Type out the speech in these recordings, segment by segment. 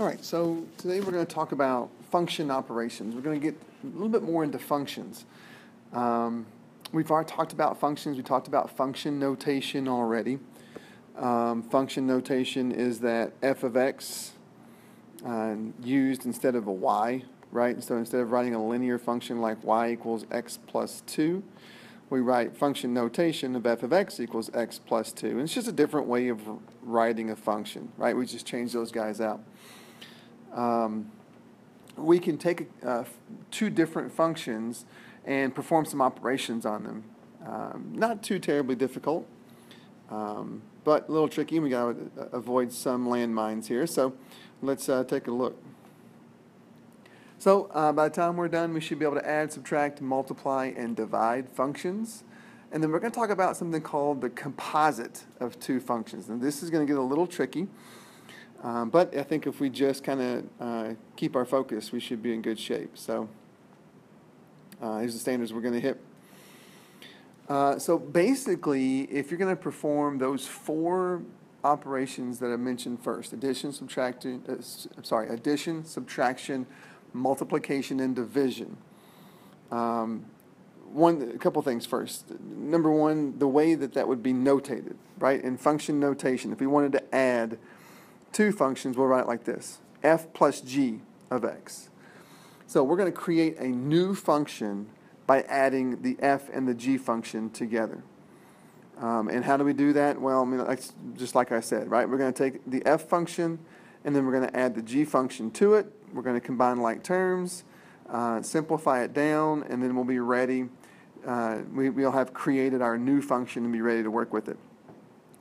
All right, so today we're going to talk about function operations. We're going to get a little bit more into functions. Um, we've already talked about functions. We talked about function notation already. Um, function notation is that f of x uh, used instead of a y, right? So instead of writing a linear function like y equals x plus 2, we write function notation of f of x equals x plus 2. And it's just a different way of writing a function, right? We just change those guys out. Um, we can take uh, two different functions and perform some operations on them. Um, not too terribly difficult, um, but a little tricky. We got to avoid some landmines here. So let's uh, take a look. So uh, by the time we're done, we should be able to add, subtract, multiply, and divide functions. And then we're going to talk about something called the composite of two functions. And this is going to get a little tricky. Um, but I think if we just kind of uh, keep our focus, we should be in good shape. So uh, here's the standards we're going to hit. Uh, so basically, if you're going to perform those four operations that I mentioned first, addition, subtraction, uh, sorry, addition, subtraction, multiplication, and division. Um, one, a couple things first. Number one, the way that that would be notated, right? In function notation, if we wanted to add two functions, we'll write it like this f plus g of x. So we're going to create a new function by adding the f and the g function together. Um, and how do we do that? Well, I mean, just like I said, right? We're going to take the f function and then we're going to add the g function to it. We're going to combine like terms, uh, simplify it down, and then we'll be ready. Uh, we, we'll have created our new function and be ready to work with it.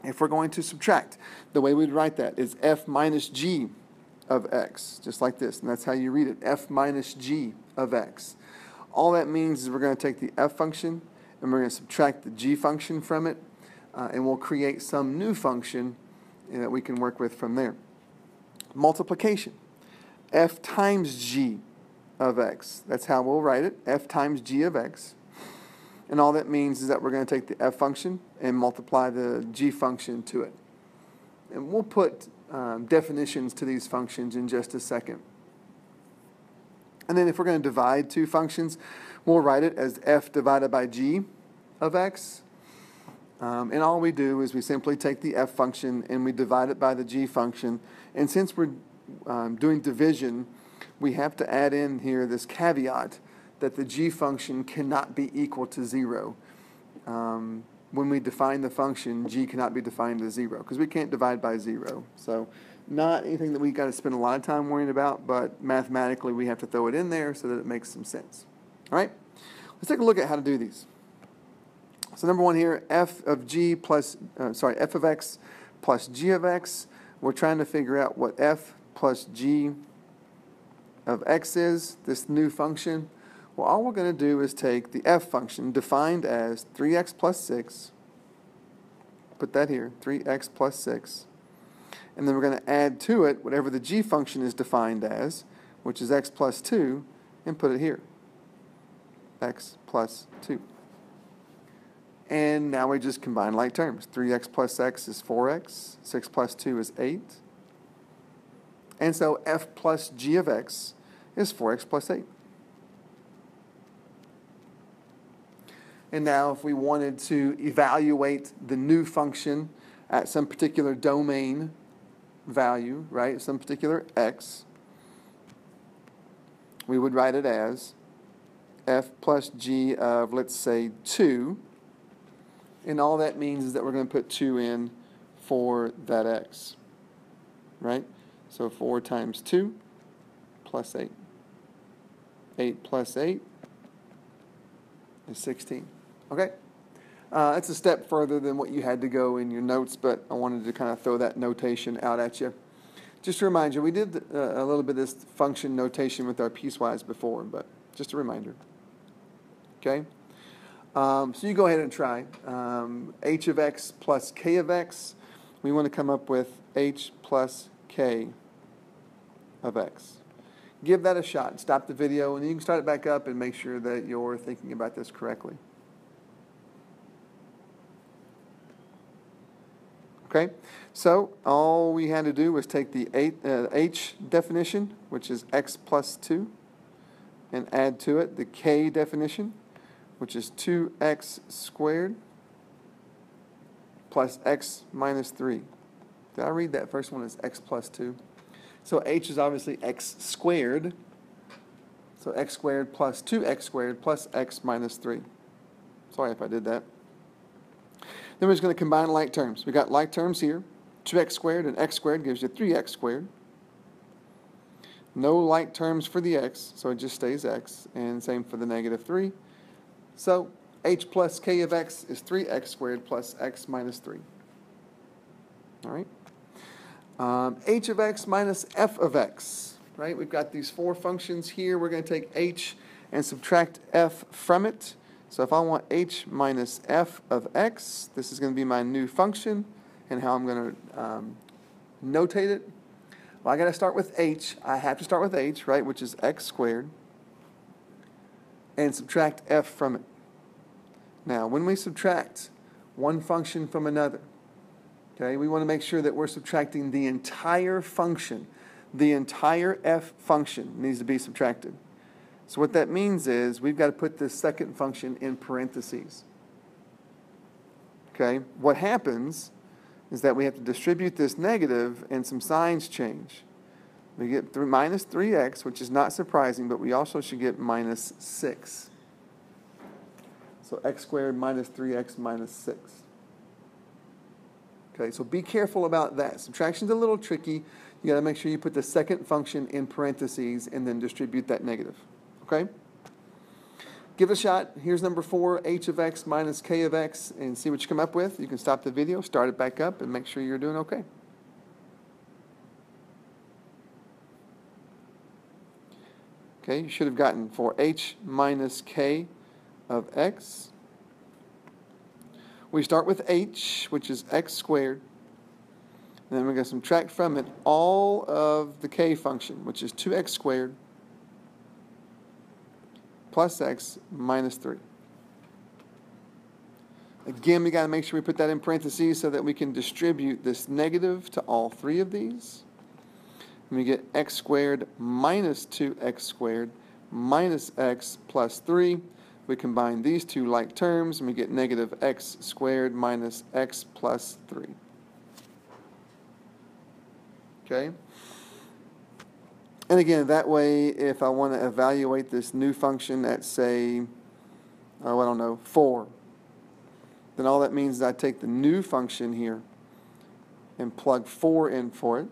If we're going to subtract, the way we'd write that is f minus g of x, just like this. And that's how you read it, f minus g of x. All that means is we're going to take the f function and we're going to subtract the g function from it, uh, and we'll create some new function that we can work with from there. Multiplication, f times g of x. That's how we'll write it, f times g of x. And all that means is that we're going to take the f function and multiply the g function to it. And we'll put um, definitions to these functions in just a second. And then if we're going to divide two functions, we'll write it as f divided by g of x. Um, and all we do is we simply take the f function and we divide it by the g function. And since we're um, doing division, we have to add in here this caveat that the g function cannot be equal to 0. Um, when we define the function, g cannot be defined as 0 because we can't divide by 0. So not anything that we've got to spend a lot of time worrying about, but mathematically we have to throw it in there so that it makes some sense. All right? Let's take a look at how to do these. So number one here, f of g plus, uh, sorry, f of x plus g of x. We're trying to figure out what f plus g of x is, this new function. Well, all we're going to do is take the f function defined as 3x plus 6, put that here, 3x plus 6, and then we're going to add to it whatever the g function is defined as, which is x plus 2, and put it here, x plus 2. And now we just combine like terms. 3x plus x is 4x, 6 plus 2 is 8. And so f plus g of x is 4x plus 8. And now if we wanted to evaluate the new function at some particular domain value, right, some particular x, we would write it as f plus g of, let's say, 2. And all that means is that we're going to put 2 in for that x, right? So 4 times 2 plus 8. 8 plus 8 is 16. Okay? Uh, it's a step further than what you had to go in your notes, but I wanted to kind of throw that notation out at you. Just to remind you, we did uh, a little bit of this function notation with our piecewise before, but just a reminder. Okay? Um, so you go ahead and try. Um, h of x plus k of x, we want to come up with h plus k of x. Give that a shot. Stop the video, and you can start it back up and make sure that you're thinking about this correctly. Okay, so all we had to do was take the eight, uh, h definition, which is x plus 2, and add to it the k definition, which is 2x squared plus x minus 3. Did I read that first one as x plus 2? So h is obviously x squared. So x squared plus 2x squared plus x minus 3. Sorry if I did that. Then we're just going to combine like terms. We've got like terms here. 2x squared and x squared gives you 3x squared. No like terms for the x, so it just stays x. And same for the negative 3. So h plus k of x is 3x squared plus x minus 3. All right? Um, h of x minus f of x, right? We've got these four functions here. We're going to take h and subtract f from it. So if I want h minus f of x, this is going to be my new function and how I'm going to um, notate it. Well, I got to start with h. I have to start with h, right, which is x squared, and subtract f from it. Now, when we subtract one function from another, okay, we want to make sure that we're subtracting the entire function. The entire f function needs to be subtracted. So what that means is we've got to put this second function in parentheses. Okay, what happens is that we have to distribute this negative and some signs change. We get th minus 3x, which is not surprising, but we also should get minus 6. So x squared minus 3x minus 6. Okay, so be careful about that. Subtraction's a little tricky. You got to make sure you put the second function in parentheses and then distribute that negative. Okay? Give it a shot. Here's number four, h of x minus k of x, and see what you come up with. You can stop the video, start it back up, and make sure you're doing okay. Okay, you should have gotten for h minus k of x. We start with h, which is x squared. And then we're going to subtract from it all of the k function, which is 2x squared plus x minus 3. Again, we got to make sure we put that in parentheses so that we can distribute this negative to all three of these. And we get x squared minus 2x squared minus x plus 3. We combine these two like terms and we get negative x squared minus x plus 3. Okay? And again, that way, if I want to evaluate this new function at, say, oh, I don't know, 4, then all that means is I take the new function here and plug 4 in for it.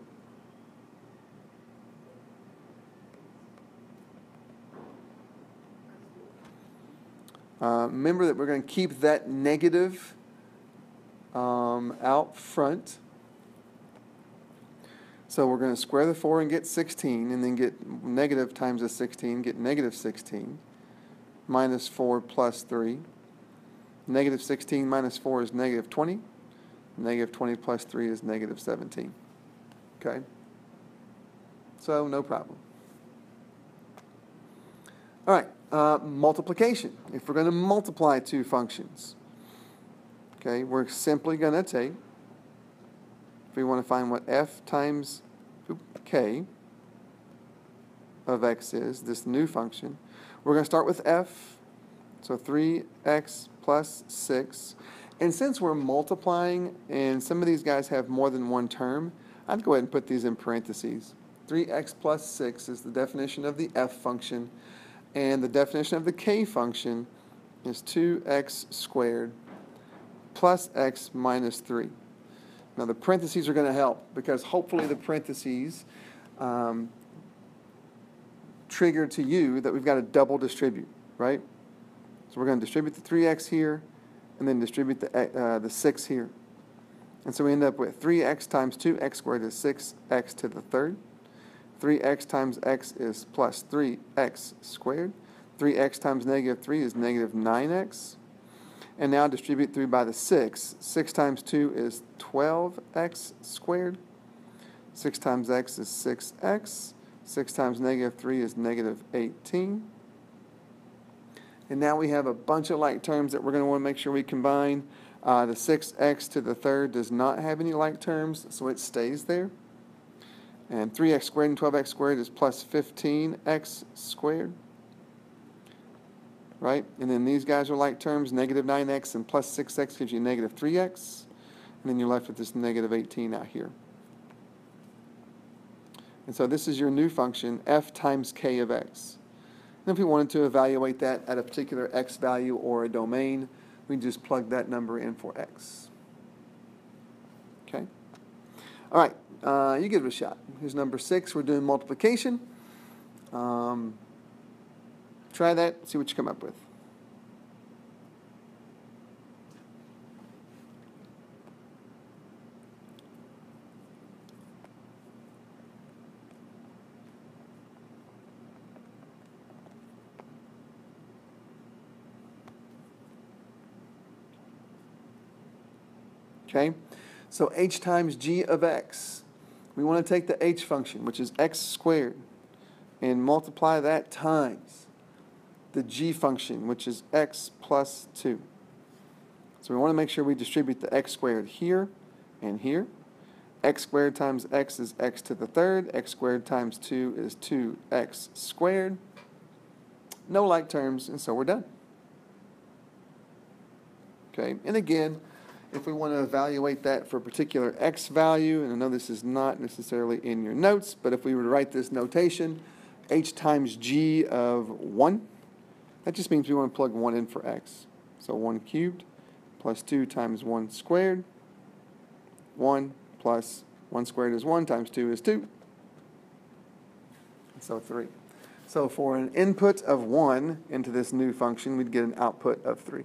Uh, remember that we're going to keep that negative um, out front. So we're going to square the 4 and get 16, and then get negative times the 16, get negative 16, minus 4 plus 3. Negative 16 minus 4 is negative 20. Negative 20 plus 3 is negative 17. Okay? So no problem. All right, uh, multiplication. If we're going to multiply two functions, okay, we're simply going to take if we want to find what f times k of x is, this new function, we're going to start with f, so 3x plus 6. And since we're multiplying, and some of these guys have more than one term, I'd go ahead and put these in parentheses. 3x plus 6 is the definition of the f function, and the definition of the k function is 2x squared plus x minus 3. Now the parentheses are going to help because hopefully the parentheses um, trigger to you that we've got to double distribute, right? So we're going to distribute the 3x here and then distribute the, uh, the 6 here. And so we end up with 3x times 2x squared is 6x to the third. 3x times x is plus 3x squared. 3x times negative 3 is negative 9x. And now distribute through by the 6. 6 times 2 is 12x squared. 6 times x is 6x. 6 times negative 3 is negative 18. And now we have a bunch of like terms that we're going to want to make sure we combine. Uh, the 6x to the third does not have any like terms, so it stays there. And 3x squared and 12x squared is plus 15x squared. Right? And then these guys are like terms. Negative 9x and plus 6x gives you negative 3x. And then you're left with this negative 18 out here. And so this is your new function, f times k of x. And if we wanted to evaluate that at a particular x value or a domain, we just plug that number in for x. Okay? All right, uh, you give it a shot. Here's number six. We're doing multiplication. Um, try that, see what you come up with. Okay? So h times g of x. We want to take the h function, which is x squared, and multiply that times the g function, which is x plus 2. So we want to make sure we distribute the x squared here and here. x squared times x is x to the third. x squared times 2 is 2x squared. No like terms, and so we're done. Okay, and again, if we want to evaluate that for a particular x value, and I know this is not necessarily in your notes, but if we were to write this notation, h times g of 1, that just means we want to plug 1 in for x. So 1 cubed plus 2 times 1 squared, 1 plus 1 squared is 1 times 2 is 2. So 3. So for an input of 1 into this new function, we'd get an output of 3.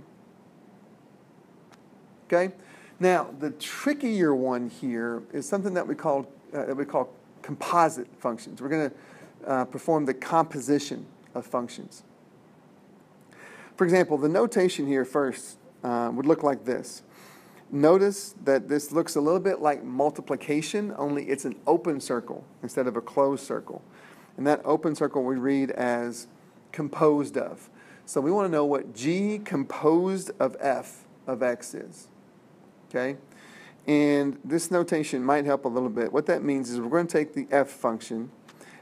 Okay? Now, the trickier one here is something that we call, uh, that we call composite functions. We're going to uh, perform the composition of functions. For example, the notation here first uh, would look like this. Notice that this looks a little bit like multiplication, only it's an open circle instead of a closed circle. And that open circle we read as composed of. So we want to know what g composed of f of x is okay? And this notation might help a little bit. What that means is we're going to take the f function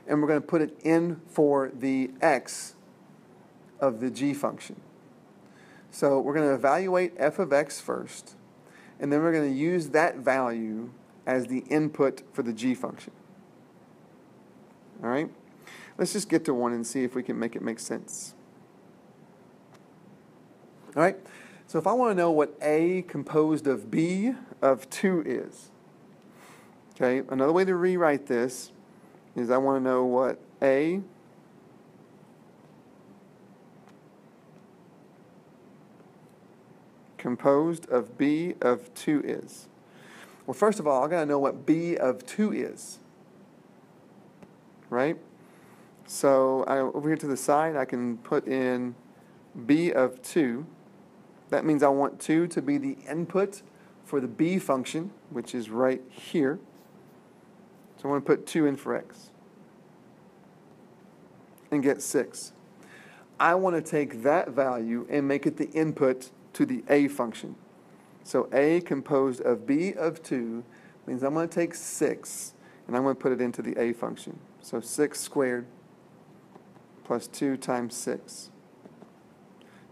and we're going to put it in for the x of the g function. So we're going to evaluate f of x first, and then we're going to use that value as the input for the g function. All right? Let's just get to one and see if we can make it make sense. All right? So if I want to know what A composed of B of 2 is, okay, another way to rewrite this is I want to know what A composed of B of 2 is. Well, first of all, I've got to know what B of 2 is. Right? So I, over here to the side, I can put in B of 2 that means I want 2 to be the input for the b function, which is right here. So I want to put 2 in for x and get 6. I want to take that value and make it the input to the a function. So a composed of b of 2 means I'm going to take 6 and I'm going to put it into the a function. So 6 squared plus 2 times 6.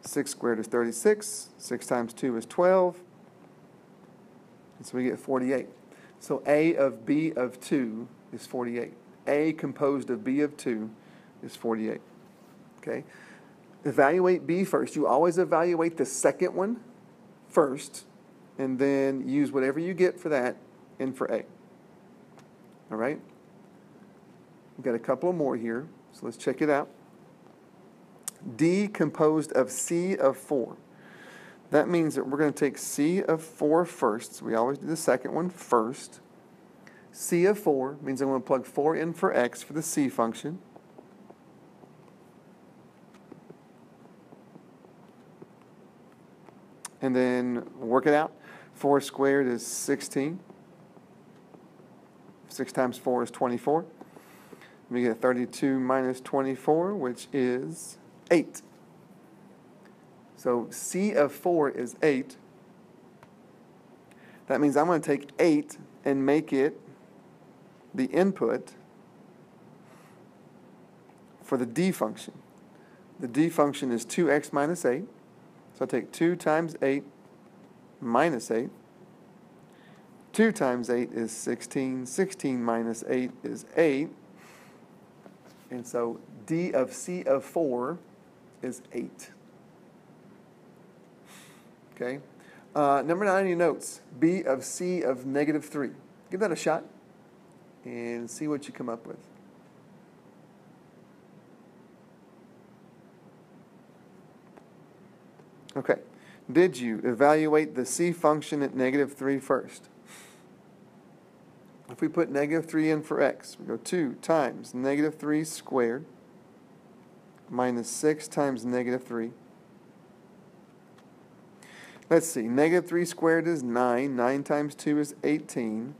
6 squared is 36. 6 times 2 is 12. And so we get 48. So A of B of 2 is 48. A composed of B of 2 is 48. Okay? Evaluate B first. You always evaluate the second one first, and then use whatever you get for that and for A. All right? We've got a couple more here, so let's check it out. D composed of C of 4. That means that we're going to take C of 4 first. So we always do the second one first. C of 4 means I'm going to plug 4 in for x for the C function. And then work it out. 4 squared is 16. 6 times 4 is 24. We get 32 minus 24, which is 8. So C of 4 is 8. That means I'm going to take 8 and make it the input for the d function. The d function is 2x minus 8. So I take 2 times 8 minus 8. 2 times 8 is 16. 16 minus 8 is 8. And so d of c of 4 is 8. Okay? Uh, number 9 in your notes, b of c of negative 3. Give that a shot and see what you come up with. Okay. Did you evaluate the c function at negative 3 first? If we put negative 3 in for x, we go 2 times negative 3 squared minus 6 times negative 3. Let's see, negative 3 squared is 9. 9 times 2 is 18.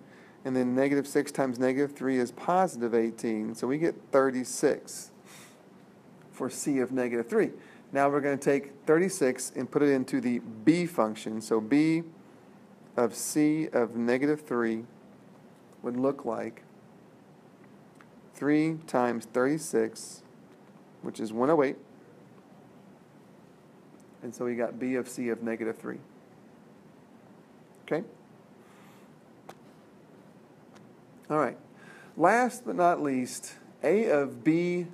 And then negative 6 times negative 3 is positive 18. So we get 36 for c of negative 3. Now we're going to take 36 and put it into the b function. So b of c of negative 3 would look like 3 times 36, which is 108. And so we got b of c of negative 3. Okay? All right. Last but not least, a of b,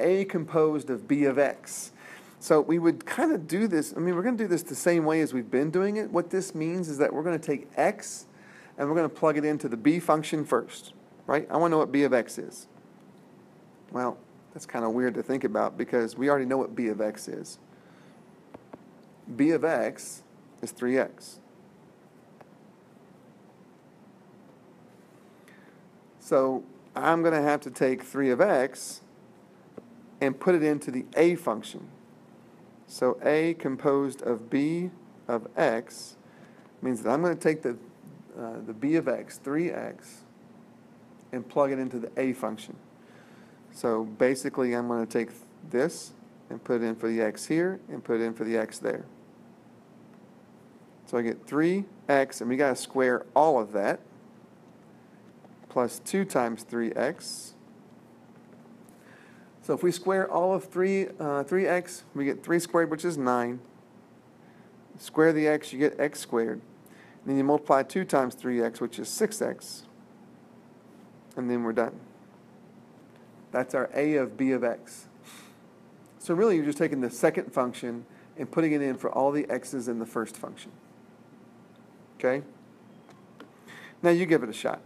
a composed of b of x. So we would kind of do this. I mean, we're going to do this the same way as we've been doing it. What this means is that we're going to take x and we're going to plug it into the b function first, right? I want to know what b of x is. Well, that's kind of weird to think about because we already know what b of x is. b of x is 3x. So I'm going to have to take 3 of x and put it into the a function. So A composed of B of x means that I'm going to take the, uh, the B of x, 3x, and plug it into the A function. So basically I'm going to take this and put it in for the x here and put it in for the x there. So I get 3x, and we got to square all of that, plus 2 times 3x so if we square all of 3, uh, 3x, we get 3 squared, which is 9. Square the x, you get x squared. And then you multiply 2 times 3x, which is 6x. And then we're done. That's our a of b of x. So really you're just taking the second function and putting it in for all the x's in the first function. Okay? Now you give it a shot.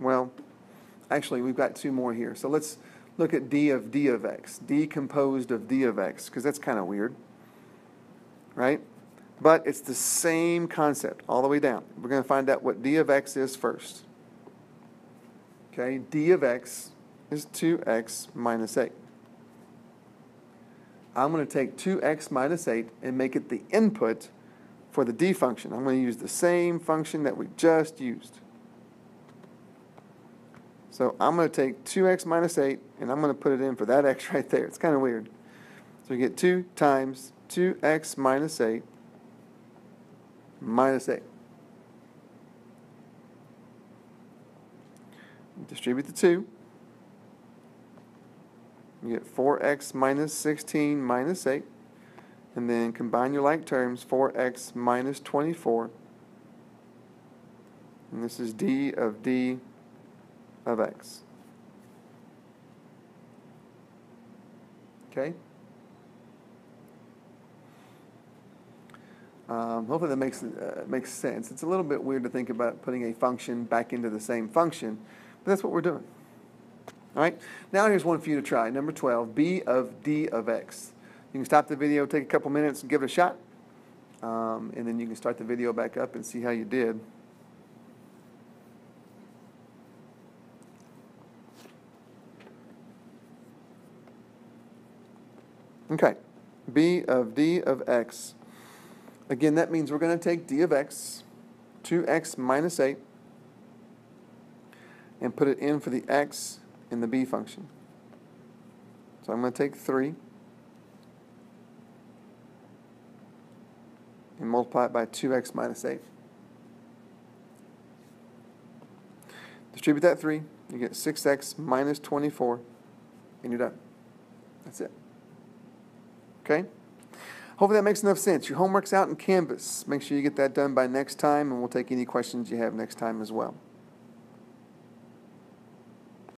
Well, actually, we've got two more here. So let's look at d of d of x, d composed of d of x, because that's kind of weird, right? But it's the same concept all the way down. We're going to find out what d of x is first. Okay, d of x is 2x minus 8. I'm going to take 2x minus 8 and make it the input for the d function. I'm going to use the same function that we just used. So I'm going to take 2x minus 8, and I'm going to put it in for that x right there. It's kind of weird. So we get 2 times 2x minus 8 minus 8. Distribute the 2. You get 4x minus 16 minus 8. And then combine your like terms, 4x minus 24. And this is d of d of x. Okay? Um, hopefully that makes, uh, makes sense. It's a little bit weird to think about putting a function back into the same function, but that's what we're doing. All right? Now here's one for you to try. Number 12, b of d of x. You can stop the video, take a couple minutes, and give it a shot. Um, and then you can start the video back up and see how you did. Okay, b of d of x. Again, that means we're going to take d of x, 2x minus 8, and put it in for the x in the b function. So I'm going to take 3 and multiply it by 2x minus 8. Distribute that 3, you get 6x minus 24, and you're done. That's it. Okay? Hopefully that makes enough sense. Your homework's out in Canvas. Make sure you get that done by next time, and we'll take any questions you have next time as well.